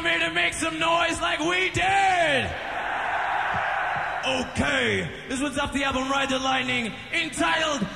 come here to make some noise like we did! Okay, this one's off the album Ride the Lightning, entitled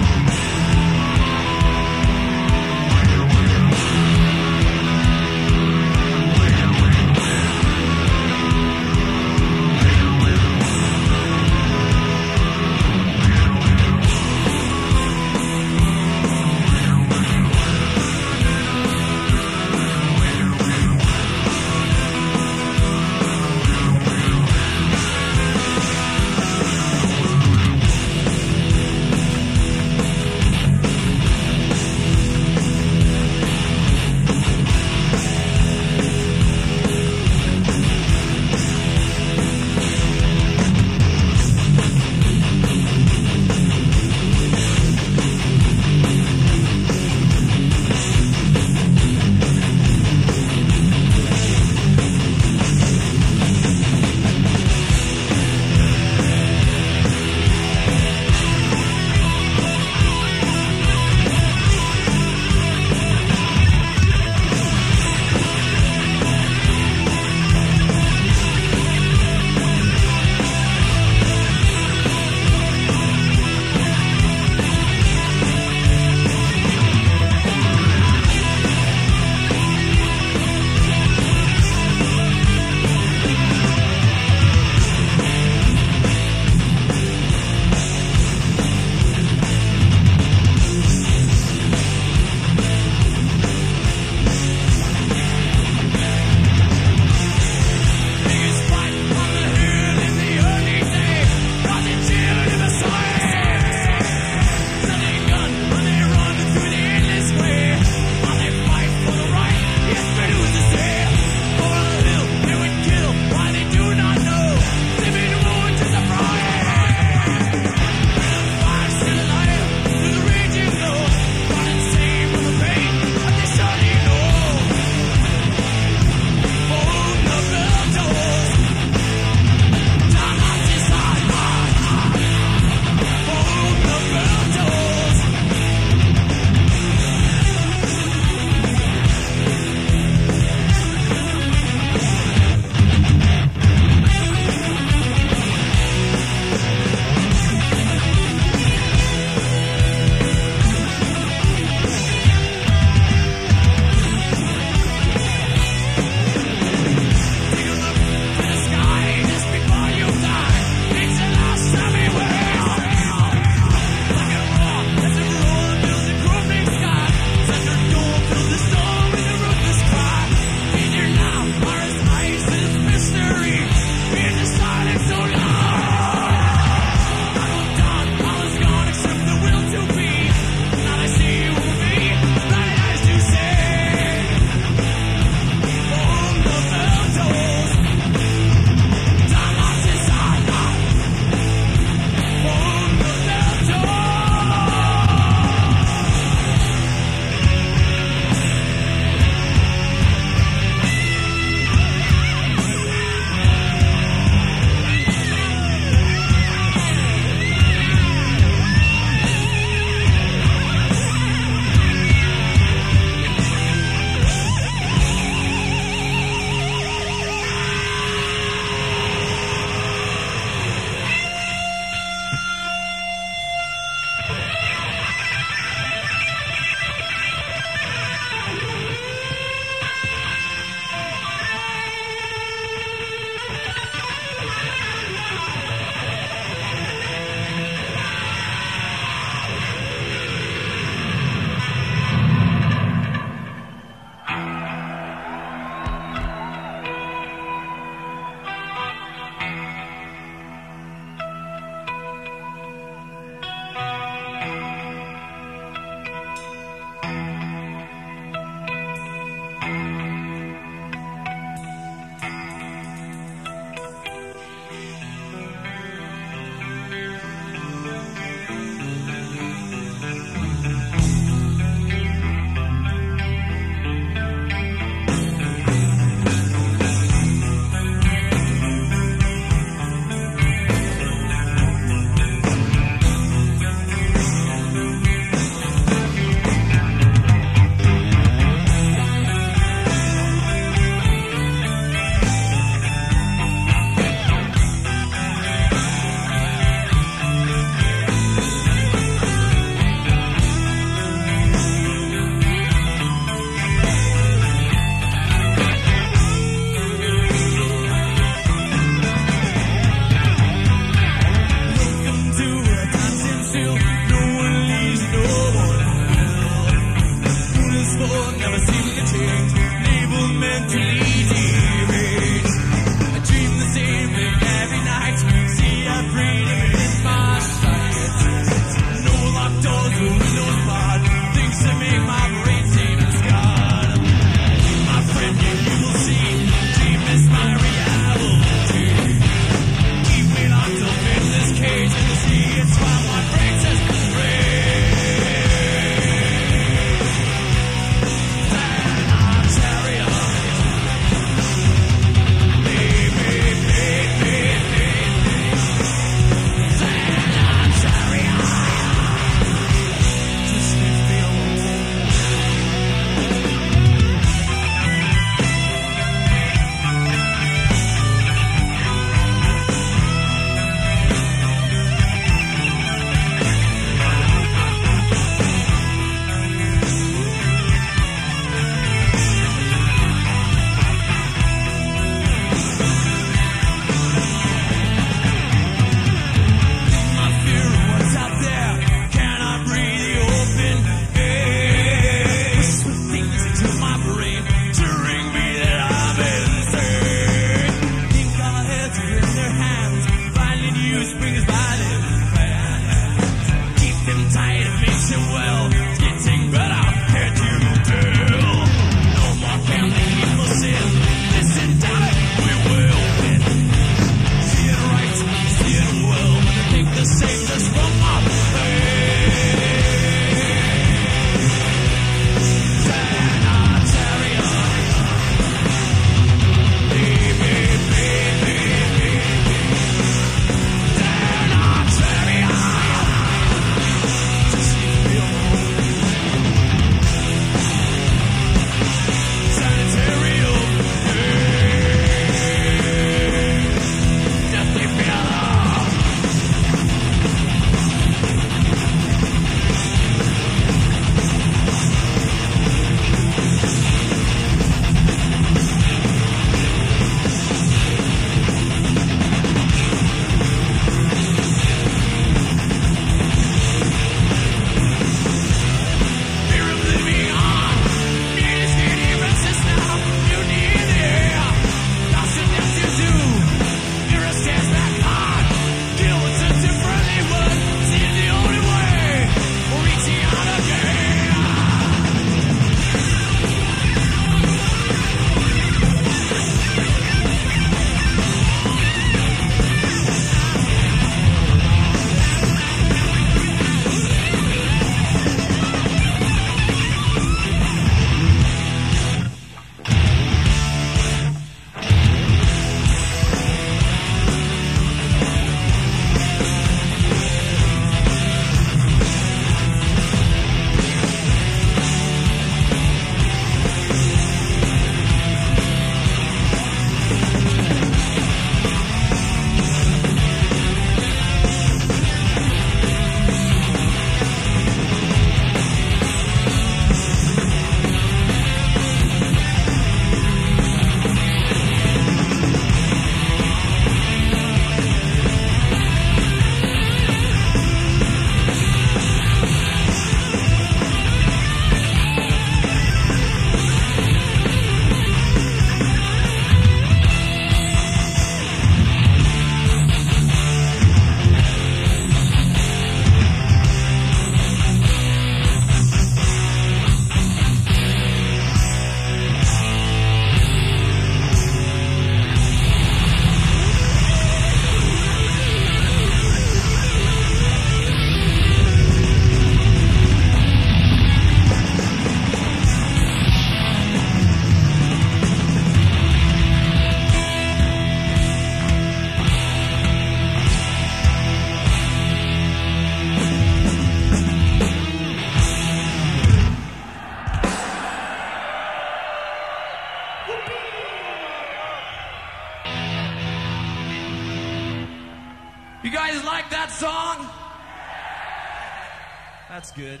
good.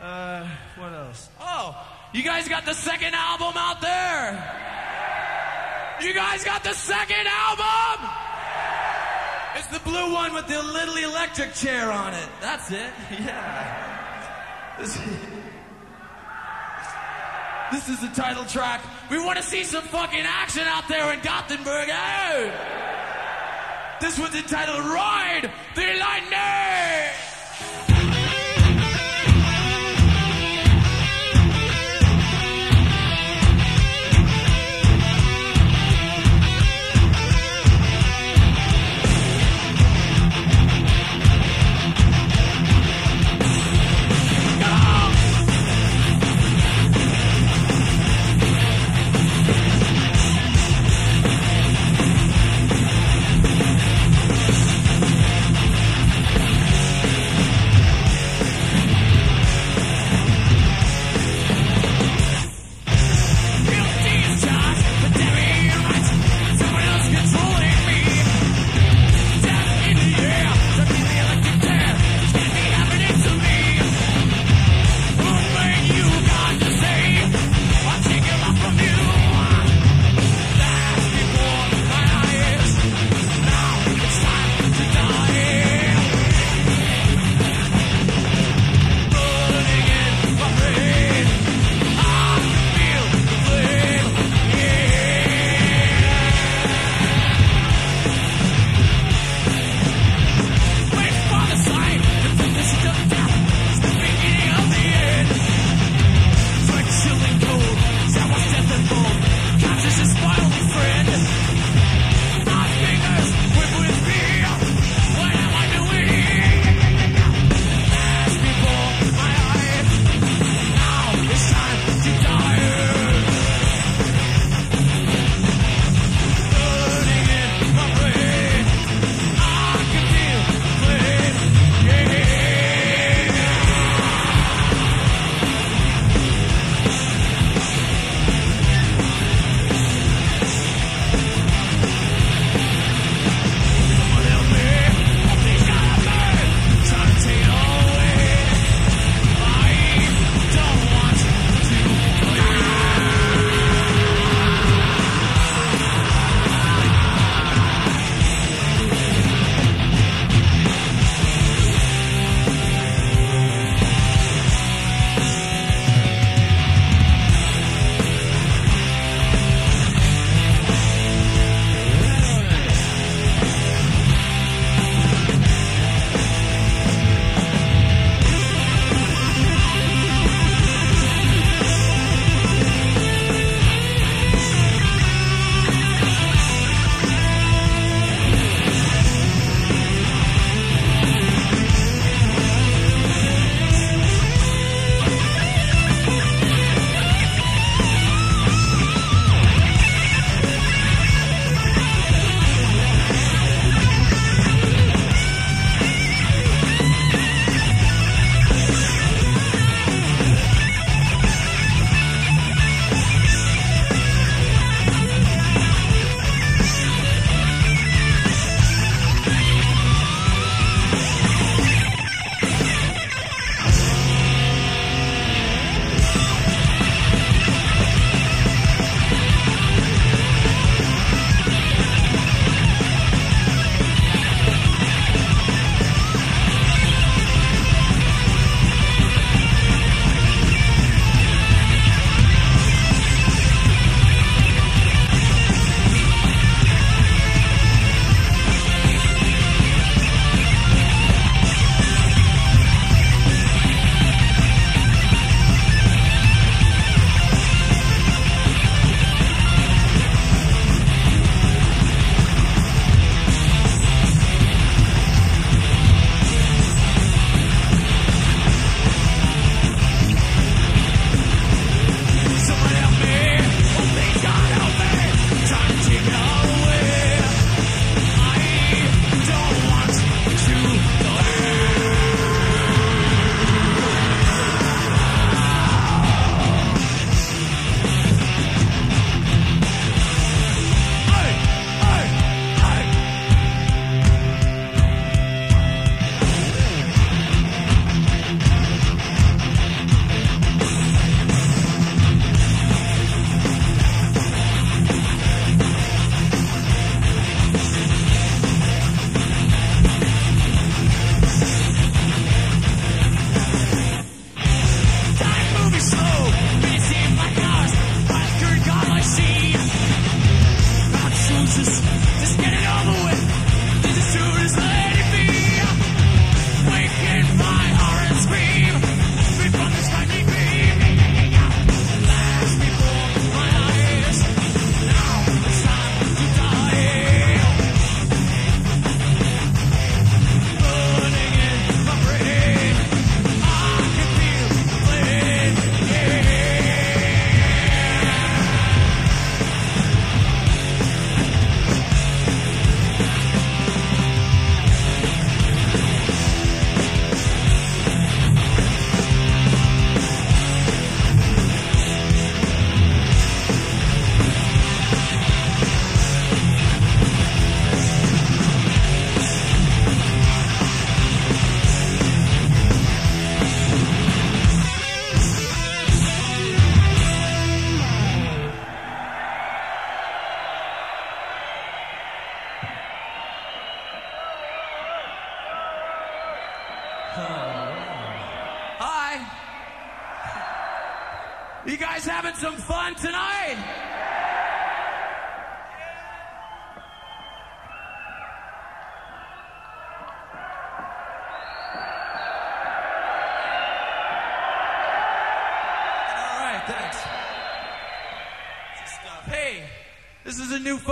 Uh, what else? Oh, you guys got the second album out there? You guys got the second album? It's the blue one with the little electric chair on it. That's it. Yeah. This, this is the title track. We want to see some fucking action out there in Gothenburg. Hey! This one's entitled Ride the Lightning!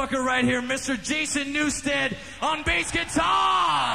Is a new fucker right here, Mr. Jason Newsted on bass guitar.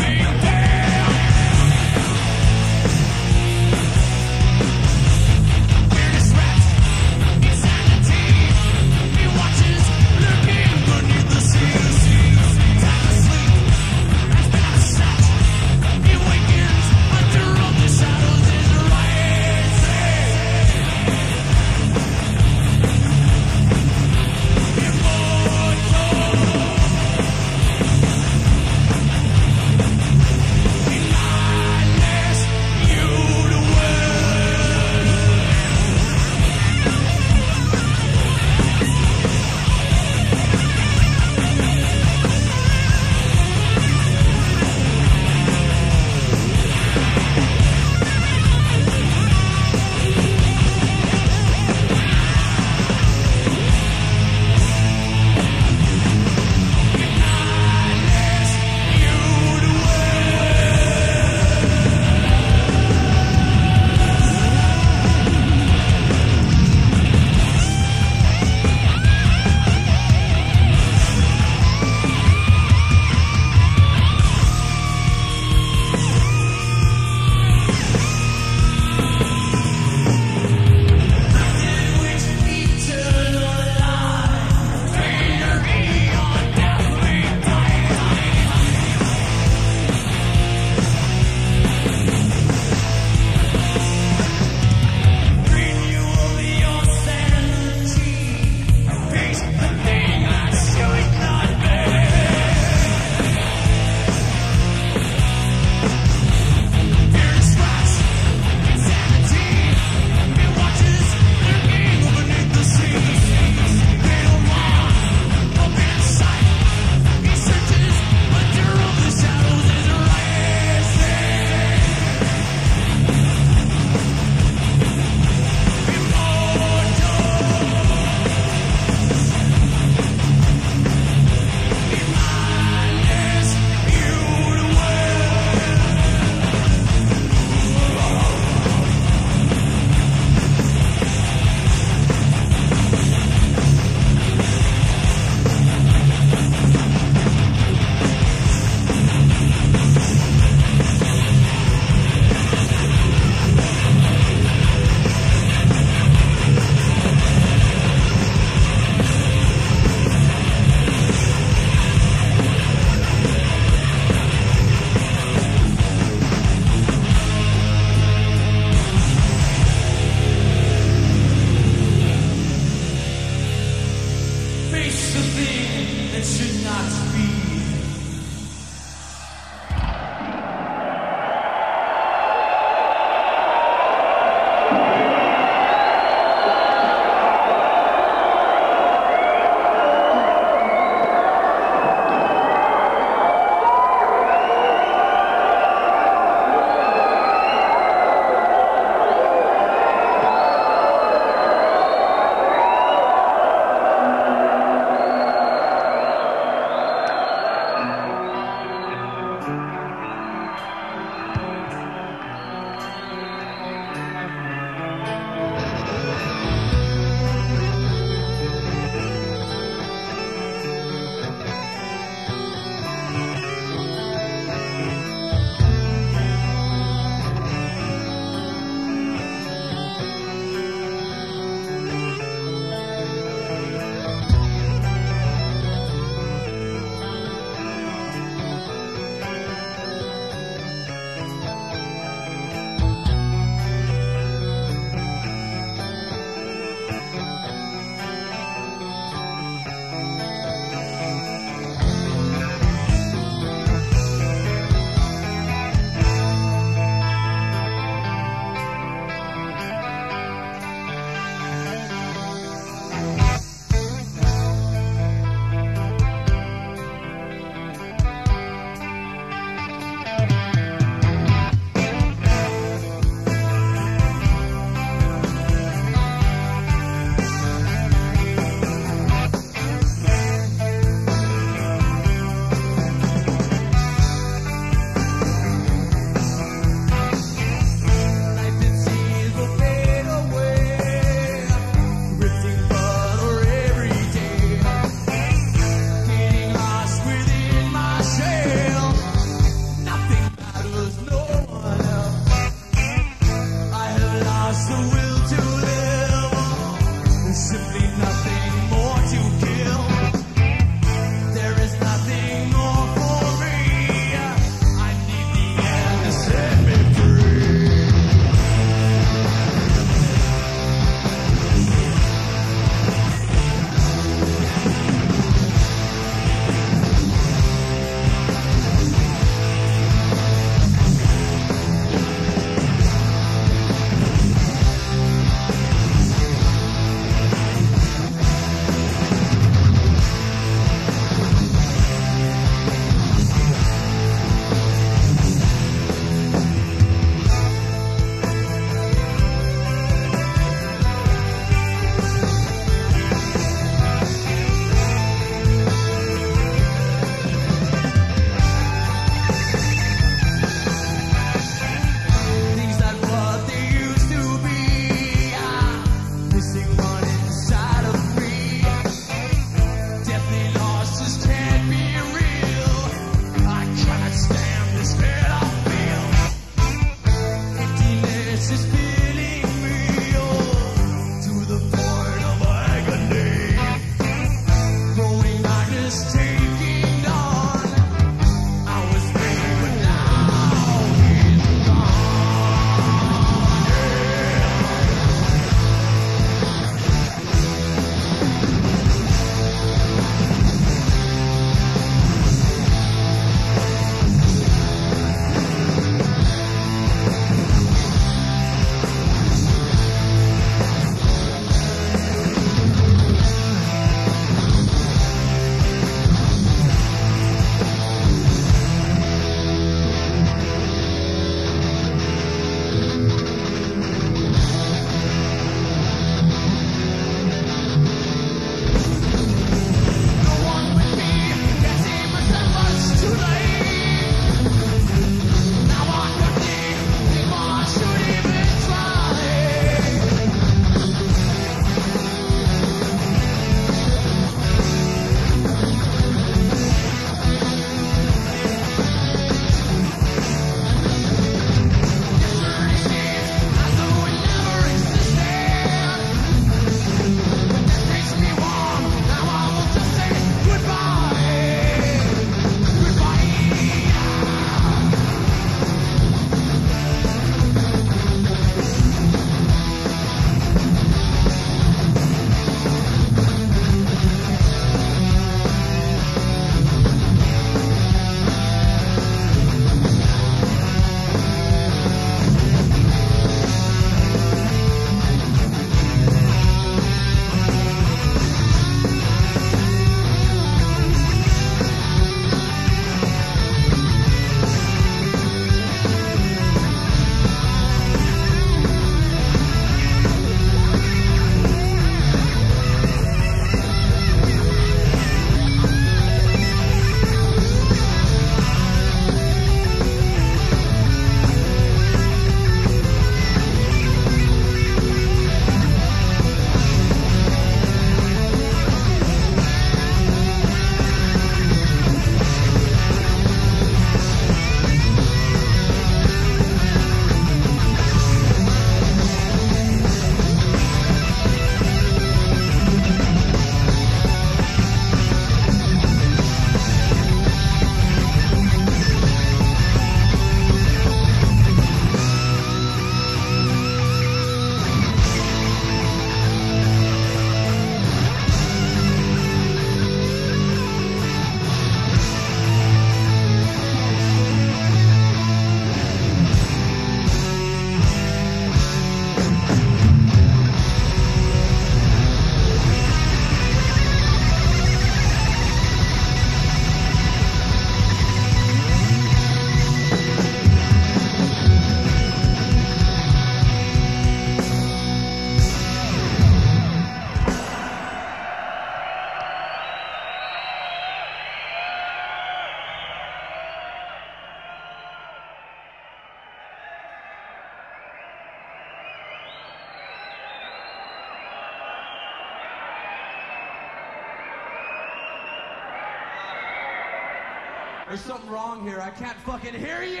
There's something wrong here. I can't fucking hear you.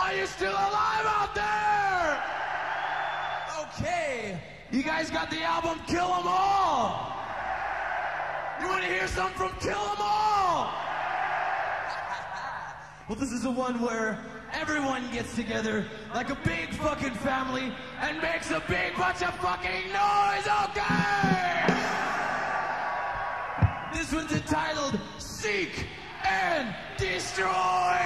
Are you still alive out there? Okay. You guys got the album Kill 'Em All. You want to hear something from Kill 'Em All? well, this is the one where everyone gets together like a big fucking family and makes a big bunch of fucking noise, okay? This one's entitled Seek and Destroy.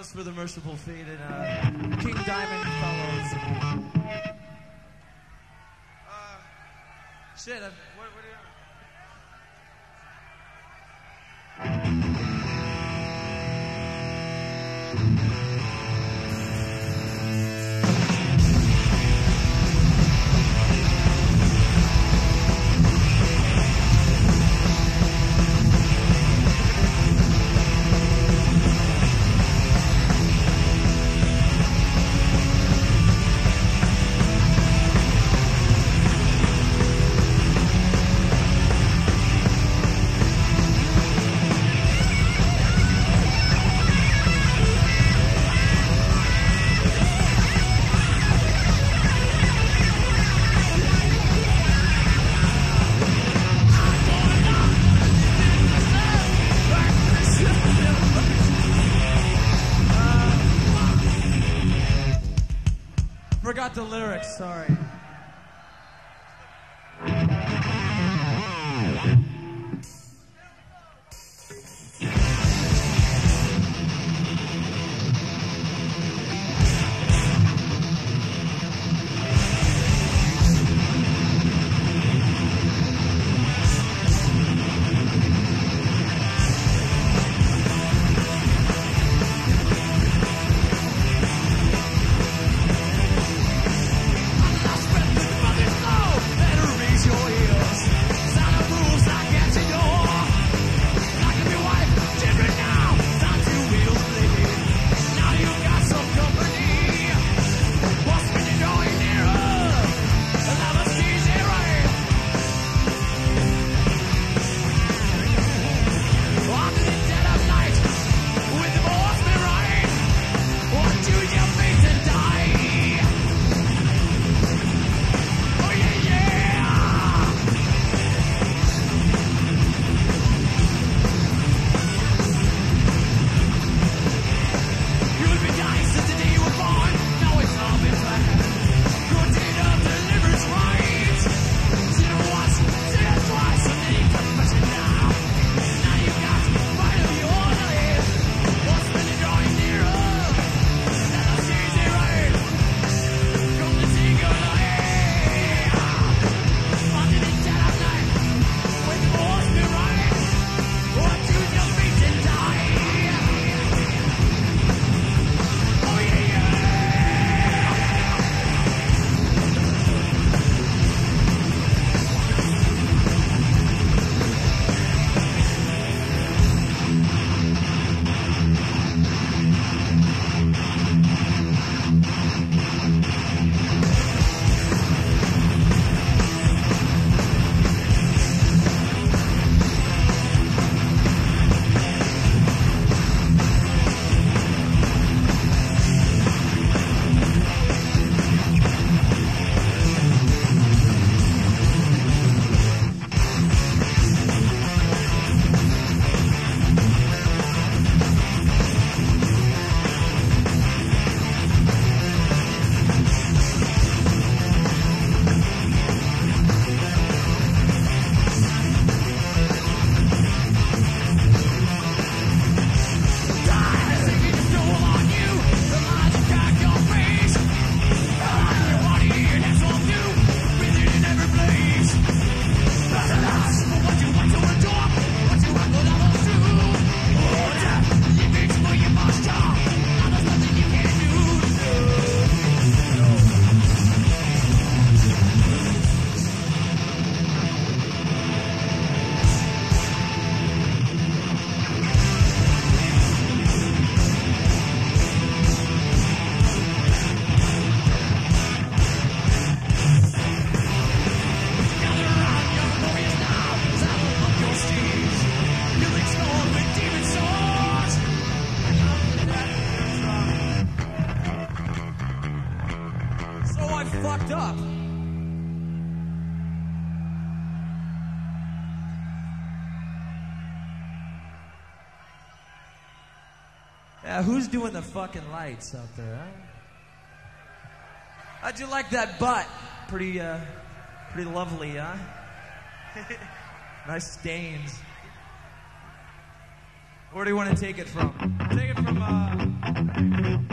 was for the Mercyful Fate and uh, King Diamond follows. Uh, shit, I'm, what, what are you... Thank. Sorry. Doing the fucking lights out there, huh? How'd you like that butt? Pretty, uh, pretty lovely, huh? nice stains. Where do you want to take it from? Take it from, uh...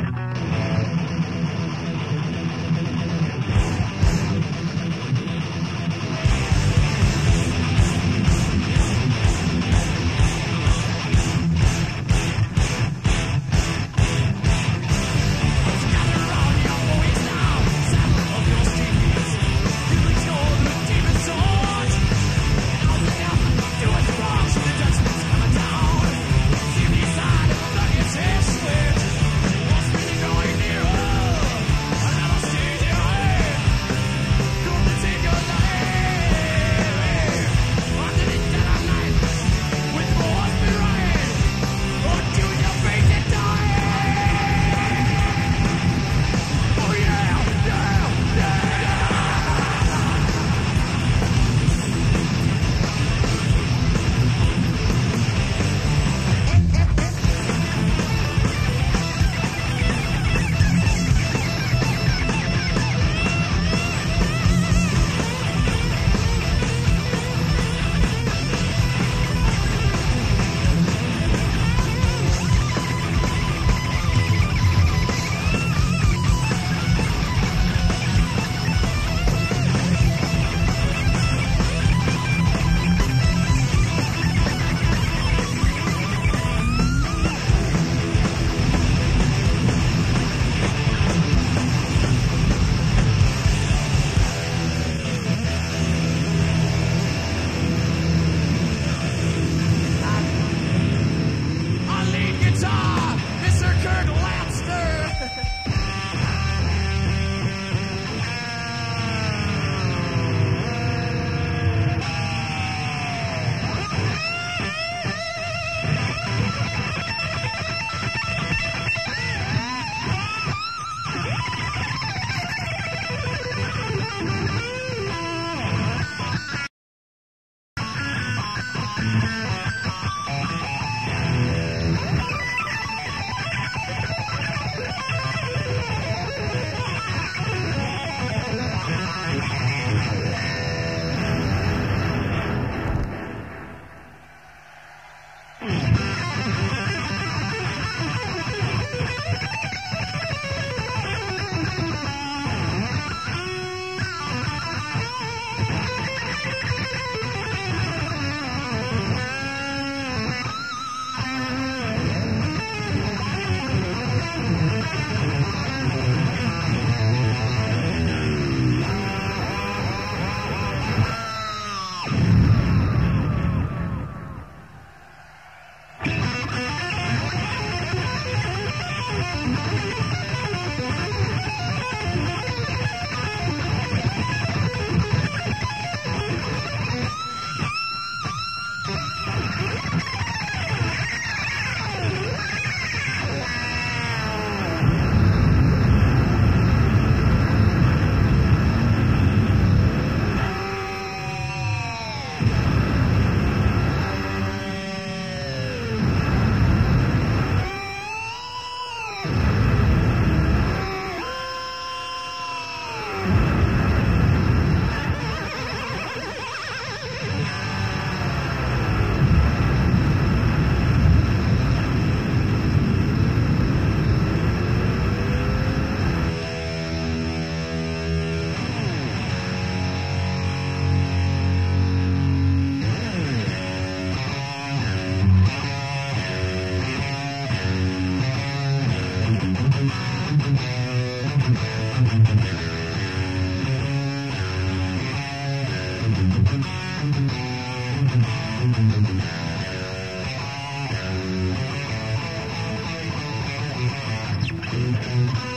Thank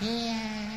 yeah!